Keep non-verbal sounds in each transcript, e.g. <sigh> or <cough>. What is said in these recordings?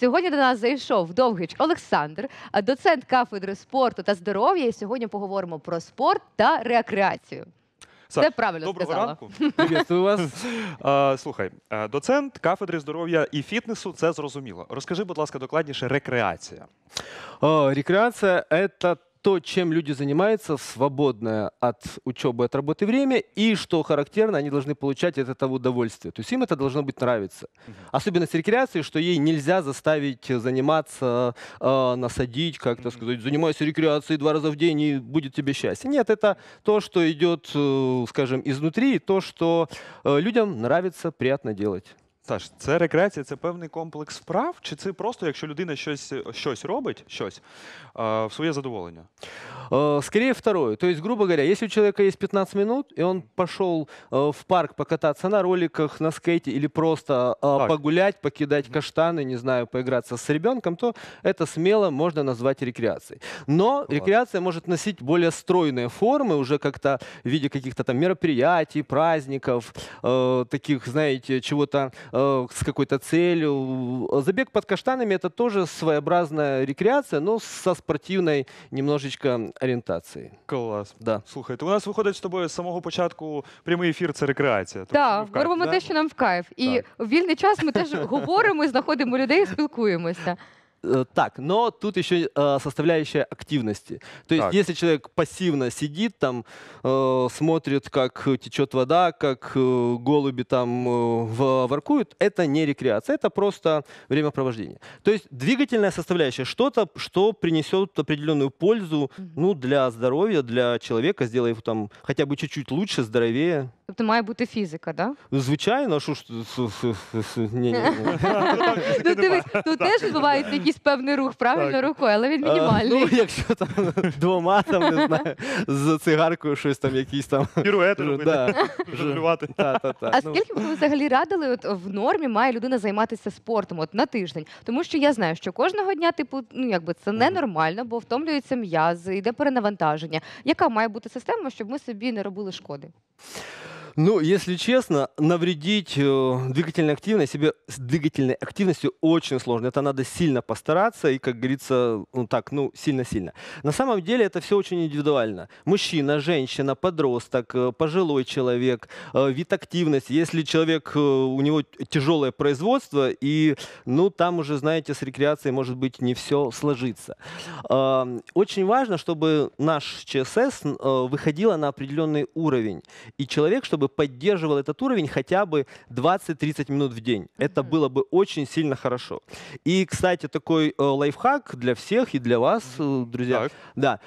Сьогодні до нас зайшов Довгич Олександр, а доцент кафедри спорту та здоров'я. І сьогодні поговоримо про спорт та рекреацію. Саш, Це правильно Доброго сказала. ранку. Приветствую вас. <laughs> А, слухай, доцент кафедри здоров'я і фітнесу це зрозуміло. Розкажи, будь ласка, докладніше рекреація. О, рекреація – это то, чем люди занимаются свободное от учебы, от работы время, и, что характерно, они должны получать от этого удовольствие. То есть им это должно быть нравиться. Особенность рекреации, что ей нельзя заставить заниматься, э, насадить, как-то Мгм. сказать, занимайся рекреацией два раза в день, и будет тебе счастье. Нет, это то, что идет, э, скажем, изнутри, и то, что э, людям нравится, приятно делать. Саш, це рекреація, це певний комплекс вправ, чи це просто, якщо людина щось, щось робить, щось е, в своє задоволення? Скорее второе. То есть, грубо говоря, если у человека есть 15 минут, и он пошел э, в парк покататься на роликах, на скейте или просто э, Так. погулять, покидать каштаны, не знаю, поиграться с ребенком, то это смело можно назвать рекреацией. Но рекреация может носить более стройные формы, уже как-то в виде каких-то там мероприятий, праздников, э, таких, знаете, чего-то с какой-то целью. Забег под каштанами это тоже своеобразная рекреация, но со спортивной немножечко ориентацией. Клас. Да. Слухайте, у нас виходить з тобою з самого початку прямий ефір це рекреація. Тобто Так, ми робимо те, що нам в кайф. І Так. в вільний час ми теж <laughs> говоримо, і знаходимо людей, спілкуємося. Э, Так, но тут еще э, составляющая активности. То есть, Так. если человек пассивно сидит там, э, смотрит, как течет вода, как э, голуби там э, воркуют, это не рекреация, это просто времяпровождение. То есть двигательная составляющая, что-то, что принесет определенную пользу ну, для здоровья, для человека, сделая его там хотя бы чуть-чуть лучше, здоровее. Тобто має бути фізика, так? Ну, Звичайно, а що ж. <laughs> Ну, дивись, тут теж відбувається якийсь певний рух, правильно рукою, але він мінімальний. Ну, якщо там <laughs> двома там, не знаю, з цигаркою щось там якісь там. Піруети робити, <laughs> жонглювати. А Ну, скільки б ви взагалі радили, от в нормі має людина займатися спортом от на тиждень? Тому що я знаю, що кожного дня, типу, ну якби це ненормально, бо втомлюються м'язи, йде перенавантаження. Яка має бути система, щоб ми собі не робили шкоди? Ну, если честно, навредить э, двигательной активности, себе с двигательной активностью очень сложно. Это надо сильно постараться и, как говорится, ну так, ну, сильно-сильно. На самом деле это все очень индивидуально. Мужчина, женщина, подросток, э, пожилой человек, э, вид активности. Если человек, у него тяжелое производство, и, ну, там уже, знаете, с рекреацией, может быть, не все сложится. Очень важно, чтобы наш ЧСС выходила на определенный уровень. И человек, чтобы поддерживал этот уровень хотя бы 20-30 минут в день. Это было бы очень сильно хорошо. И, кстати, такой э, лайфхак для всех и для вас, э, друзья. Так. Да.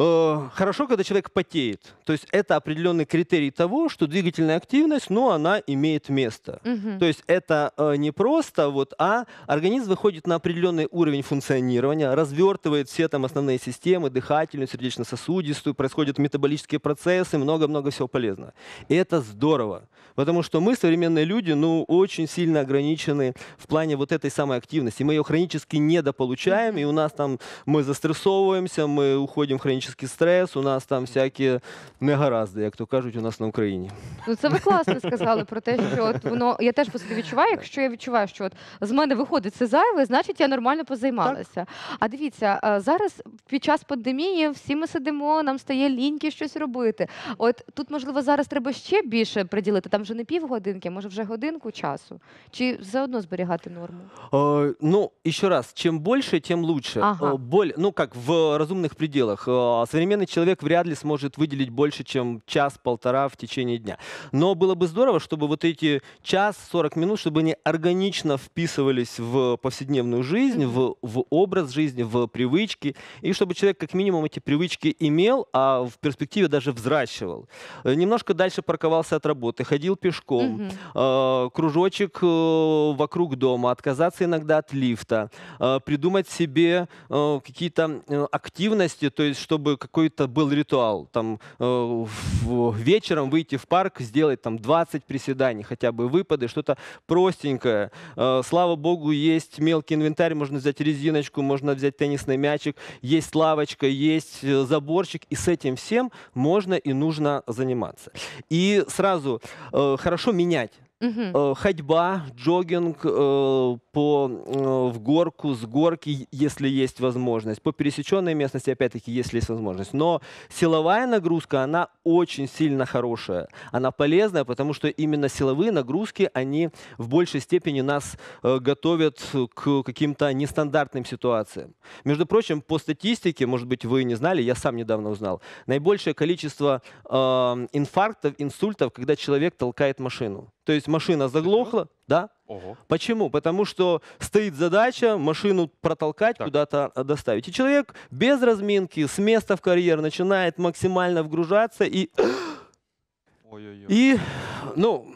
Э, Хорошо, когда человек потеет. То есть это определенный критерий того, что двигательная активность, ну, она имеет место. Мгм. То есть это э, не просто вот, а организм выходит на определенный уровень функционирования, развертывает все там основные системы, дыхательную, сердечно-сосудистую, происходят метаболические процессы, много-много всего полезного. И это здорово, потому что мы, современные люди, ну, очень сильно ограничены в плане вот этой самой активности. Мы ее хронически недополучаем, и у нас там мы застрессовываемся, мы уходим в хронический стресс, у нас там всякие негаразди, як то кажуть у нас на Україні. Ну це ви класно сказали про те, що от воно я теж по собі відчуваю. Якщо я відчуваю, що от з мене виходить це зайве, значить я нормально позаймалася. А дивіться, а, зараз під час пандемії всі ми сидимо, нам стає ліньки щось робити. От тут, можливо, зараз треба ще більше приділити. Там вже не півгодинки, а може вже годинку часу, чи все одно зберігати норму. Э, Ну, еще раз, чем больше, тем лучше. Ага. Э, Боль, ну как в разумных пределах. Э, Современный человек вряд ли сможет выделить больше, чем час-полтора в течение дня. Но было бы здорово, чтобы вот эти час, 40 минут, чтобы они органично вписывались в повседневную жизнь, в, в образ жизни, в привычки, и чтобы человек как минимум эти привычки имел, а в перспективе даже взращивал. Э, Немножко дальше парковался от работы, ходил пешком, э, кружочек э, вокруг дома, отказаться иногда от лифта, э, придумать себе э, какие-то активности, то есть чтобы какой-то был ритуал, там э, вечером выйти в парк, сделать там 20 приседаний, хотя бы выпады, что-то простенькое. Э, Слава богу, есть мелкий инвентарь, можно взять резиночку, можно взять теннисный мячик, есть лавочка, есть э, заборчик, и с этим всем можно и нужно заниматься. И сразу хорошо менять. Мгм. Э, ходьба, джогинг э, по, э, в горку, с горки, если есть возможность. По пересеченной местности, опять-таки, если есть возможность. Но силовая нагрузка, она очень сильно хорошая. Она полезная, потому что именно силовые нагрузки, они в большей степени нас э, готовят к каким-то нестандартным ситуациям. Между прочим, по статистике, может быть, вы не знали, я сам недавно узнал, наибольшее количество инфарктов, инсультов, когда человек толкает машину. То есть машина заглохла, да? Ого. Почему? Потому что стоит задача машину протолкать, куда-то а, доставить. И человек без разминки, с места в карьер начинает максимально вгружаться и, Ой-ой-ой. и ну,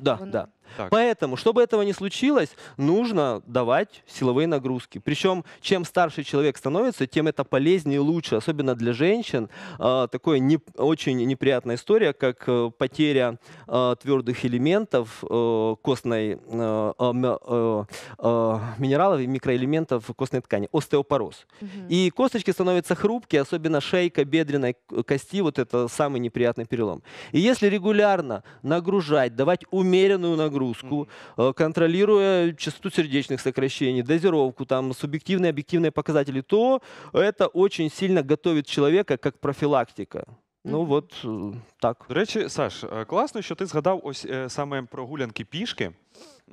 да, да. Так. Поэтому, чтобы этого не случилось, нужно давать силовые нагрузки. Причем, чем старше человек становится, тем это полезнее и лучше. Особенно для женщин. А, такое не, очень неприятная история, как э, потеря э, твердых элементов э, костной, э, э, э, э, минералов и микроэлементов костной ткани, остеопороз. Мгм. И косточки становятся хрупкие, особенно шейка бедренной кости, вот это самый неприятный перелом. И если регулярно нагружать, давать умеренную нагрузку, э, контролируя частоту сердечных сокращений, дозировку, там, субъективные, объективные показатели, то это очень сильно готовит человека как профилактика. Ну Мгм. вот э, так. До речі, Саш, е, класно, що ти згадав ось е, саме прогулянки пішки.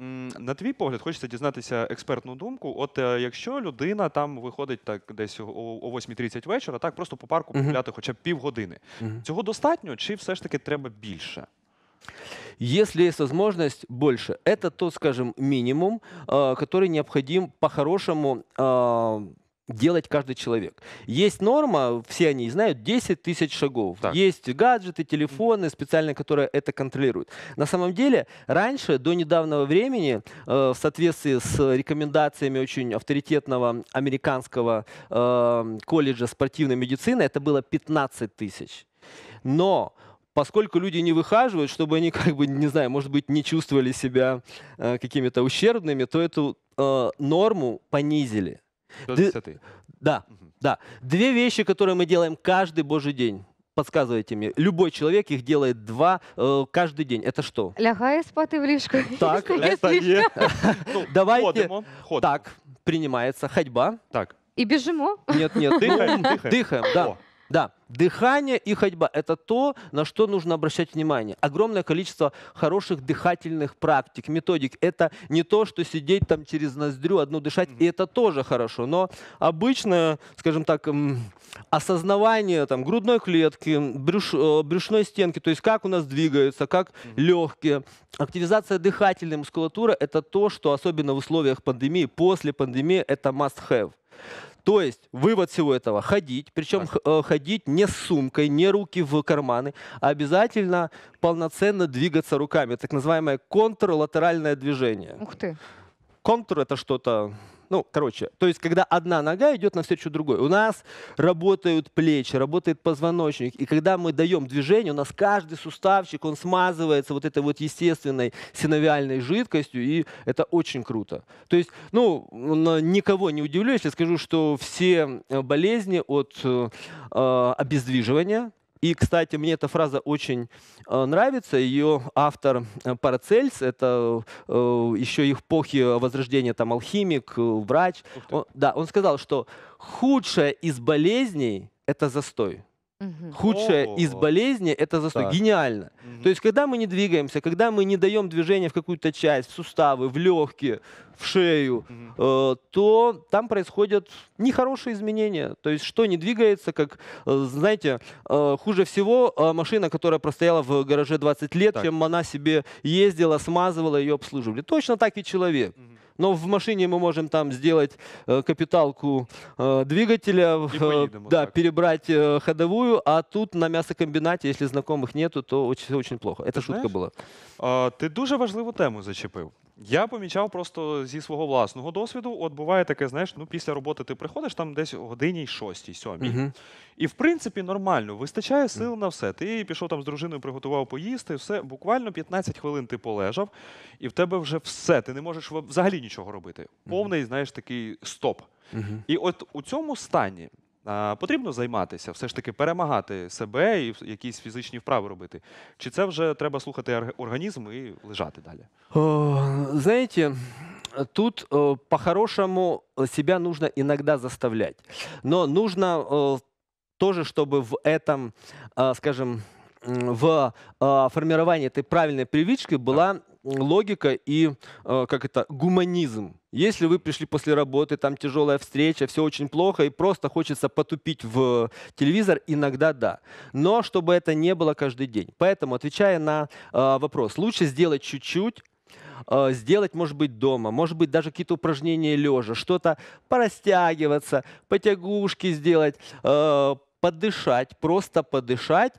М, На твій погляд, хочеться дізнатися експертну думку. От е, якщо людина там виходить так десь о, о 8.30 вечора, так просто по парку Мгм. погуляти хоча б півгодини. Мгм. Цього достатньо, чи все ж таки треба більше? Если есть возможность, больше. Это тот, скажем, минимум, э, который необходим по-хорошему э, делать каждый человек. Есть норма, все они знают, 10 тысяч шагов. Так. Есть гаджеты, телефоны специальные, которые это контролируют. На самом деле, раньше, до недавнего времени, э, в соответствии с рекомендациями очень авторитетного американского э, колледжа спортивной медицины, это было 15 тысяч. Но поскольку люди не выхаживают, чтобы они, как <laughs> бы, не знаю, может быть, не чувствовали себя э, какими-то ущербными, то эту э, норму понизили. До Ди- 10. Да, Мгм. да. Две вещи, которые мы делаем каждый божий день. Подсказывайте мне. Любой человек их делает два э, каждый день. Это что? Лягає спати в ліжко. <laughs> Так, Є Це ліжко. <laughs> є. Ну, Давайте. ходимо, ходимо. Так, принимается ходьба. Так. І біжимо. Нет, нет, Дыхаем, ну, дыхаем. Дыхаем, да. О, Да, дыхание и ходьба – это то, на что нужно обращать внимание. Огромное количество хороших дыхательных практик, методик. Это не то, что сидеть там через ноздрю, одну дышать, и это тоже хорошо. Но обычное, скажем так, осознавание там, грудной клетки, брюш- э, брюшной стенки, то есть как у нас двигается, как легкие. Активизация дыхательной мускулатуры – это то, что особенно в условиях пандемии, после пандемии, это must-have. То есть вывод всего этого – ходить, причем Так. э, ходить не с сумкой, не руки в карманы, а обязательно полноценно двигаться руками, так называемое контрлатеральное движение. Ух ти. Контур это что-то, ну, короче, то есть когда одна нога идет навстречу другой. У нас работают плечи, работает позвоночник, и когда мы даем движение, у нас каждый суставчик, он смазывается вот этой вот естественной синовиальной жидкостью, и это очень круто. То есть, ну, никого не удивлю, если скажу, что все э, болезни от э, э, обездвиживания, и, кстати, мне эта фраза очень э, нравится. Ее автор э, Парацельс, это э, еще эпохи Возрождения, там алхимик, врач. Он- да, он сказал, что худшая из болезней – это застой. Мгм. Худшая из О. болезней – это застой. Так. Гениально. Мгм. То есть, когда мы не двигаемся, когда мы не даем движения в какую-то часть, в суставы, в легкие, в шею, Мгм. э, то там происходят нехорошие изменения. То есть что не двигается, как, э, знаете, э, хуже всего э, машина, которая простояла в гараже 20 лет, Так. чем она себе ездила, смазывала, ее обслуживали. Точно так и человек. Мгм. Но в машине мы можем там сделать э, капиталку э, двигателя, э, поедем вот да, так. перебрать ходовую, а тут на мясокомбинате, если знакомых нету, то очень, очень плохо. Это Ты шутка была. А, ти дуже важливу тему зачепив. Я помічав просто зі свого власного досвіду. От буває таке, знаєш, ну після роботи ти приходиш там десь о годині шостій, сьомій. Мгм. І в принципі нормально, вистачає сил на все. Ти пішов там з дружиною, приготував поїсти, все. Буквально 15 хвилин ти полежав, і в тебе вже все. Ти не можеш взагалі нічого робити. Повний, знаєш, такий стоп. Мгм. І от у цьому стані потрібно займатися, все ж таки перемагати себе і в- якісь фізичні вправи робити? Чи це вже треба слухати орг- організм і лежати далі? Э, Знаете, тут э, по-хорошему э, себя нужно иногда заставлять. Но нужно э, тоже, чтобы в этом, э, скажем, м, в э, формировании этой правильной привычки была м, логика и, э, как это, гуманизм. Если вы пришли после работы, там тяжелая встреча, все очень плохо, и просто хочется потупить в телевизор, иногда да. Но чтобы это не было каждый день. Поэтому, отвечая на э, вопрос, лучше сделать чуть-чуть, э, сделать, может быть, дома, может быть, даже какие-то упражнения лежа, что-то порастягиваться, потягушки сделать, э, подышать, просто подышать.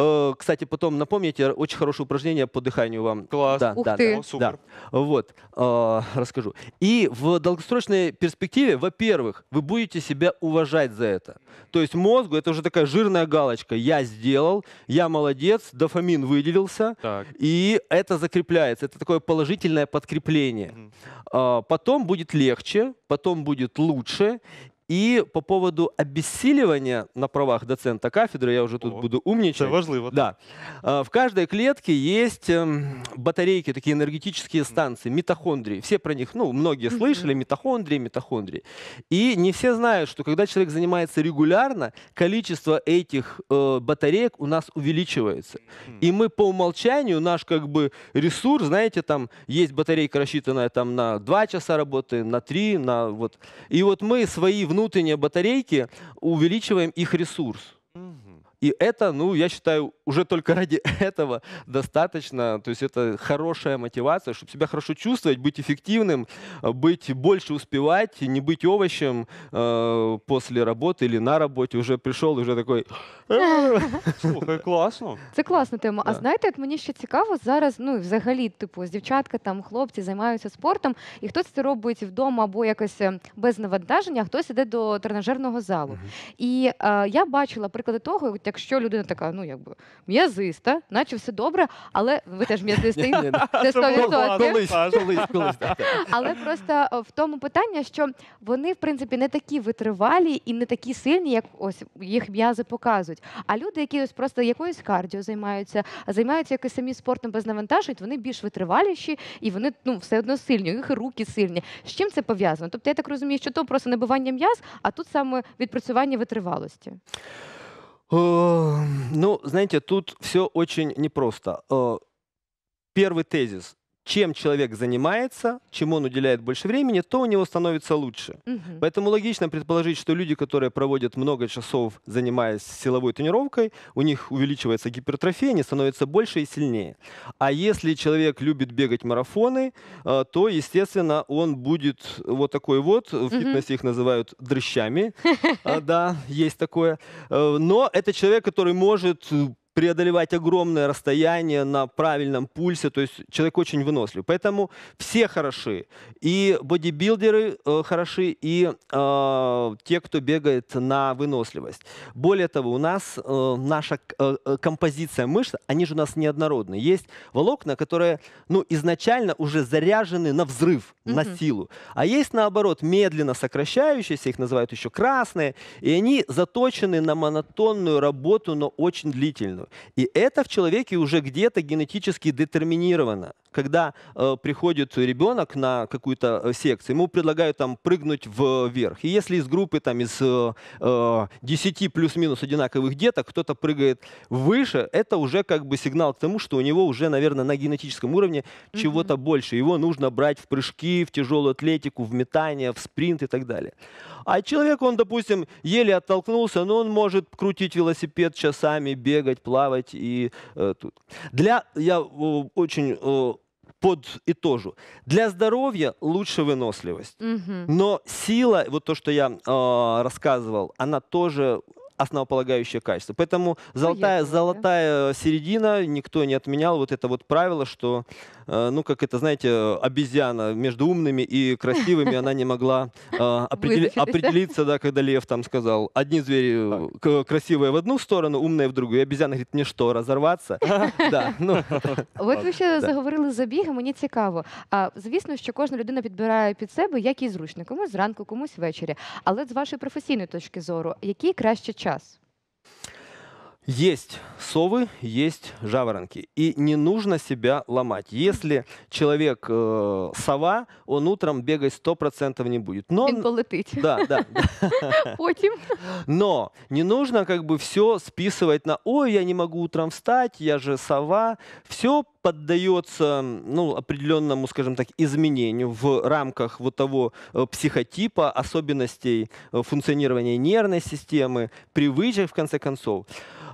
Э, Кстати, потом напомните, очень хорошее упражнение по дыханию вам. Клас. Да, Ух да, ты. да. О, супер. Да. Вот, э, расскажу. И в долгосрочной перспективе, во-первых, вы будете себя уважать за это. То есть мозгу это уже такая жирная галочка. Я сделал, я молодец, дофамин выделился, Так. и это закрепляется. Это такое положительное подкрепление. Мгм. А, Потом будет легче, потом будет лучше. И по поводу обессиливания на правах доцента кафедры, я уже тут О, буду Це умничать. важливо. Да. А, В каждой клетке есть эм, батарейки, такие энергетические станции, митохондрии. Все про них, ну, многие слышали, митохондрии, митохондрии. И не все знают, что когда человек занимается регулярно, количество этих э, батареек у нас увеличивается. И мы по умолчанию, наш как бы ресурс, знаете, там есть батарейка, рассчитанная там на 2 часа работы, на 3, на вот. И вот мы свои внутренние батарейки увеличиваем их ресурс. Мгм. И это, ну, я считаю, уже только <laughs> ради этого достаточно. То есть это хорошая мотивация, чтобы себя хорошо чувствовать, быть эффективным, э, быть больше успевать, не быть овощем э, после работы или на работе. Уже пришел, уже такой... <laughs> Слухай, класно. Це класна тема. А Да. знаєте, от мені ще цікаво зараз, ну і взагалі, типу, з дівчатка, там хлопці займаються спортом, і хтось це робить вдома або якось е, без навантаження, а хтось іде до тренажерного залу. Мгм. І е, я бачила приклади того, от якщо людина така, ну якби м'язиста, наче все добре, але ви теж м'язистий. Це 100%. класно, Колись, Саш. колись, колись, так, так. Але просто е, в тому питання, що вони, в принципі, не такі витривалі і не такі сильні, як ось їх м'язи показують. А люди, які ось просто якоюсь кардіо займаються, займаються якось самі спортом без навантажень, вони більш витриваліші і вони ну все одно сильні, у них руки сильні. З чим це пов'язано? Тобто я так розумію, що то просто набивання м'яз, а тут саме відпрацювання витривалості. Э, Ну, знаете, тут все очень непросто. Э, Первый тезис. Чем человек занимается, чему он уделяет больше времени, то у него становится лучше. Мгм. Поэтому логично предположить, что люди, которые проводят много часов, занимаясь силовой тренировкой, у них увеличивается гипертрофия, они становятся больше и сильнее. А если человек любит бегать марафоны, э, то, естественно, он будет вот такой вот, в фитнесе их называют дрыщами, <laughs> А, да, есть такое. Э, Но это человек, который может преодолевать огромное расстояние на правильном пульсе, то есть человек очень выносливый. Поэтому все хороши. И бодибилдеры э, хороши, и э, те, кто бегает на выносливость. Более того, у нас э, наша э, э, композиция мышц, они же у нас неоднородные. Есть волокна, которые ну, изначально уже заряжены на взрыв, на Мгм. силу. А есть, наоборот, медленно сокращающиеся, их называют еще красные, и они заточены на монотонную работу, но очень длительную. И это в человеке уже где-то генетически детерминировано. Когда э, приходит ребенок на какую-то э, секцию, ему предлагают там прыгнуть вверх. И если из группы там из э, э, 10 плюс-минус одинаковых деток кто-то прыгает выше, это уже как бы сигнал к тому, что у него уже, наверное, на генетическом уровне чего-то больше. Его нужно брать в прыжки, в тяжелую атлетику, в метание, в спринт и так далее. А человек, он, допустим, еле оттолкнулся, но он может крутить велосипед часами, бегать, плавать и э, тут. Для, я э, очень э, подытожу. Для здоровья лучше выносливость. Мгм. Но сила, вот то, что я э, рассказывал, она тоже основополагающее качество. Поэтому золотая, такое. золотая середина, никто не отменял вот это вот правило, что, э, ну, как это, знаете, обезьяна между умными и красивыми, она не могла э, <laughs> определи- Вызначитися. определиться, да, когда лев там сказал, одни звери э, к- красивые в одну сторону, умные в другую. И обезьяна говорит, мне что, разорваться? <laughs> Да, ну, От ви ще Да. заговорили за біги, мені цікаво. А звісно, що кожна людина підбирає під себе як їй зручно, комусь зранку, комусь ввечері. Але з вашої професійної точки зору, який краще час? сейчас. Есть совы, есть жаворонки. И не нужно себя ломать. Если человек э, сова, он утром бегать 100% не будет. Но, Він полетить. да, да. <laughs> Потім Но не нужно как бы все списывать на «Ой, я не могу утром встать, я же сова». Все поддается ну, определенному, скажем так, изменению в рамках вот того э, психотипа, особенностей э, функционирования нервной системы, привычек, в конце концов.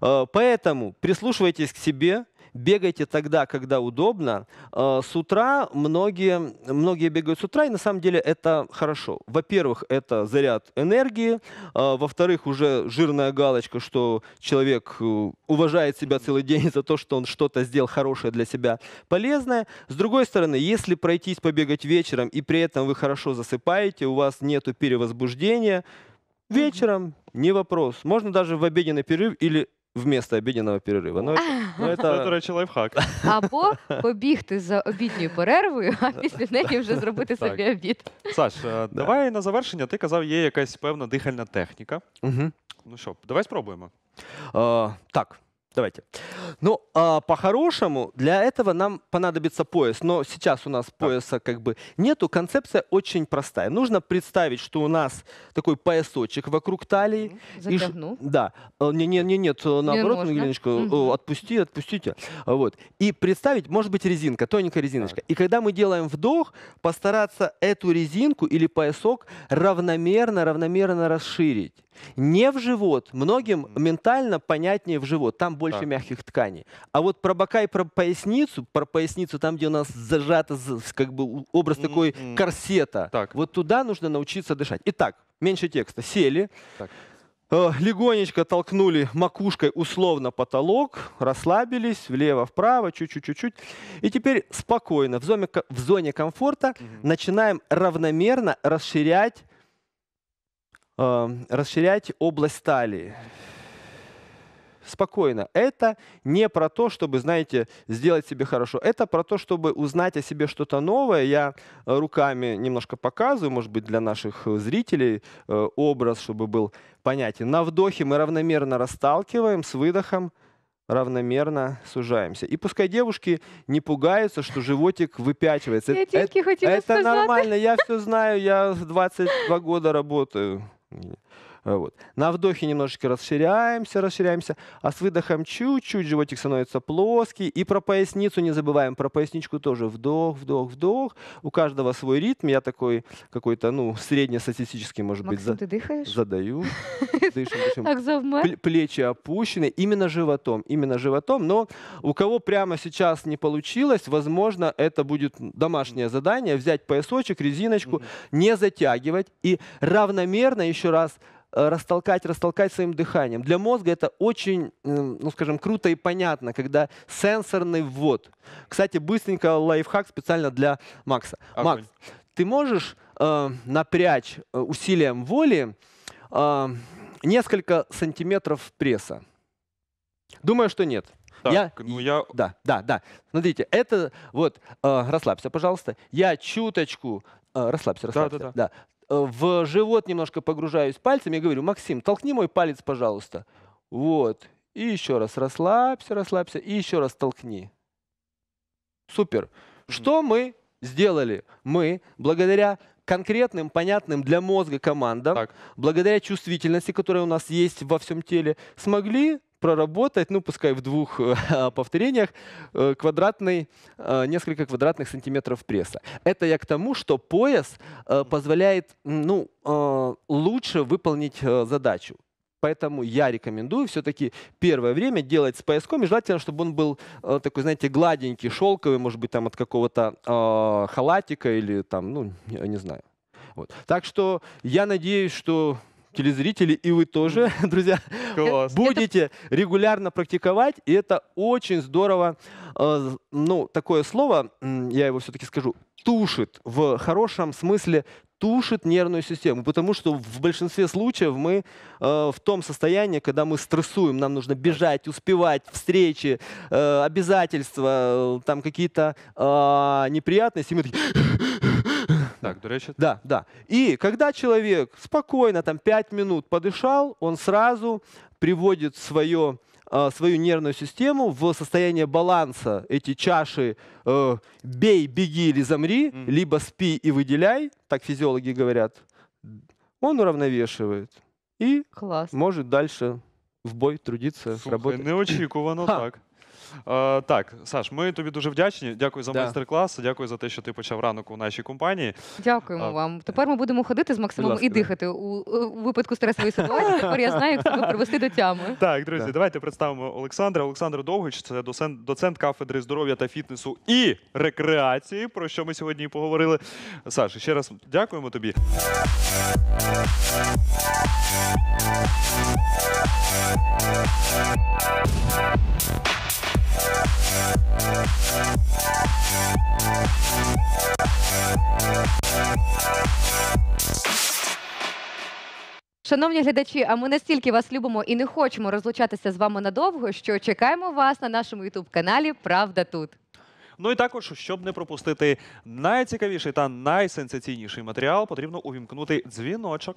Э, Поэтому прислушивайтесь к себе, бегайте тогда, когда удобно. Э, С утра многие, многие бегают с утра, и на самом деле это хорошо. Во-первых, это заряд энергии, а, Во-вторых, уже жирная галочка, что человек э, уважает себя целый день за то, что он что-то сделал хорошее для себя, полезное. С другой стороны, если пройтись, побегать вечером, и при этом вы хорошо засыпаете, у вас нету перевозбуждения, вечером не вопрос. Можно даже в обеденный перерыв или вместо обеденного перерыва. Но это, но Це, до это- речі, лайфхак. або побігти за обідньою перервою, а після неї вже зробити Так. собі обід. Саш, е, давай на завершення. Ти казав, є якась певна дихальна техніка. Мгм. Ну що, давай спробуємо. А, так, давайте. Ну, а, по-хорошему, для этого нам понадобится пояс. Но сейчас у нас пояса как бы нету. Концепция очень простая. Нужно представить, что у нас такой поясочек вокруг талии. И Затягну. Да. Э, Не, не, не, нет, э, наоборот? Ангелиночка, Мгм. отпусти, отпустите. Вот. И представить, может быть, резинка, тоненькая резиночка. И когда мы делаем вдох, постараться эту резинку или поясок равномерно, равномерно расширить. Не в живот. Многим ментально понятнее в живот. Там больше Так. мягких тканей. А вот про бока и про поясницу, про поясницу, там, где у нас зажато как бы образ такой Мгм. корсета, Так. вот туда нужно научиться дышать. Итак, меньше текста. Сели. Так. Э, Легонечко толкнули макушкой условно потолок, расслабились влево-вправо, чуть-чуть-чуть. И теперь спокойно, в зоне, в зоне комфорта, Мгм. начинаем равномерно расширять, э, расширять область талии. Спокойно. Это не про то, чтобы, знаете, сделать себе хорошо. Это про то, чтобы узнать о себе что-то новое. Я э, руками немножко показываю, может быть, для наших э, зрителей э, образ, чтобы был понятен. На вдохе мы равномерно расталкиваем, с выдохом равномерно сужаемся. И пускай девушки не пугаются, что животик выпячивается. Я Это- это нормально, я все знаю, я в 22 года работаю. А Вот. На вдохе немножечко расширяемся, расширяемся, а с выдохом чуть-чуть животик становится плоский. И про поясницу не забываем, про поясничку тоже вдох, вдох, вдох. У каждого свой ритм, я такой какой-то, ну, среднестатистический, может быть, Максим, за- ти дихаєш? задаю. <laughs> Дышим, дышим. Так плечи опущены, именно животом, именно животом. Но у кого прямо сейчас не получилось, возможно, это будет домашнее задание, взять поясочек, резиночку, не затягивать и равномерно еще раз э, растолкать, растолкать своим дыханием. Для мозга это очень, м, ну скажем, круто и понятно, когда сенсорный ввод. Кстати, быстренько лайфхак специально для Макса. Огонь. Макс, ты можешь э, напрячь э, усилием воли э, несколько сантиметров пресса? Думаю, что нет. Так, Я- ну я Да, да, да. Смотрите, это вот, э, расслабься, пожалуйста. Я чуточку, э, расслабься, Да, расслабься. да, да. В живот немножко погружаюсь пальцами и говорю, Максим, толкни мой палец, пожалуйста. Вот. И еще раз расслабься, расслабься, и еще раз толкни. Супер. Что мы сделали? Мы, благодаря конкретным, понятным для мозга командам, Так. благодаря чувствительности, которая у нас есть во всем теле, смогли проработать, ну, пускай в двух <laughs> э, повторениях, э, квадратный, э, несколько квадратных сантиметров пресса. Это я к тому, что пояс позволяет, ну, лучше выполнить задачу. Поэтому я рекомендую все-таки первое время делать с пояском, и желательно, чтобы он был э, такой, знаете, гладенький, шелковый, может быть, там от какого-то э, халатика или там, ну, я не знаю. Вот. Так что я надеюсь, что телезрители, и вы тоже, <laughs> друзья, Клас. будете регулярно практиковать, и это очень здорово. э, Ну, такое слово, я его все-таки скажу, тушит в хорошем смысле тушит нервную систему, потому что в большинстве случаев мы э, в том состоянии, когда мы стрессуем, нам нужно бежать, успевать, встречи, э, обязательства, э, там какие-то э, неприятности, и мы такие, Так, до речі, да, да. И когда человек спокойно, там, 5 минут подышал, он сразу приводит свое, а, свою нервную систему в состояние баланса. Эти чаши э, бей, беги или замри, либо спи и выделяй, так физиологи говорят, он уравновешивает и Клас. может дальше в бой трудиться, слухай, работать. неочікувано, Ха. так. Е, так, Саш, ми тобі дуже вдячні. Дякую за Да. майстер-клас. Дякую за те, що ти почав ранок у нашій компанії. Дякуємо А, вам. Тепер ми будемо ходити з Максимом ласка, і да. дихати у, у випадку стресової ситуації. Тепер я знаю, як себе привести до тями. Так, друзі, Да. давайте представимо Олександра. Олександр Довгич це доцент, доцент кафедри здоров'я та фітнесу і рекреації, про що ми сьогодні і поговорили. Саш, ще раз дякуємо тобі. Шановні глядачі, а ми настільки вас любимо і не хочемо розлучатися з вами надовго, що чекаємо вас на нашому ютуб каналі Правда тут. Ну і також, щоб не пропустити найцікавіший та найсенсаційніший матеріал, потрібно увімкнути дзвіночок.